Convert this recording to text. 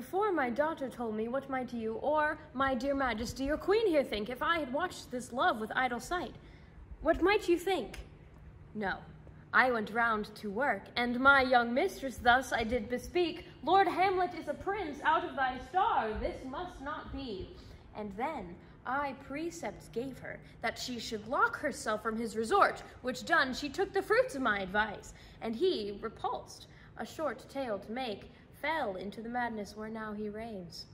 Before my daughter told me, what might you, or my dear majesty, your queen here think, if I had watched this love with idle sight? What might you think? No, I went round to work, and my young mistress thus I did bespeak, Lord Hamlet is a prince out of thy star, this must not be. And then I precepts gave her that she should lock herself from his resort, which done, she took the fruits of my advice, and he, repulsed, a short tale to make, fell into the madness where now he reigns.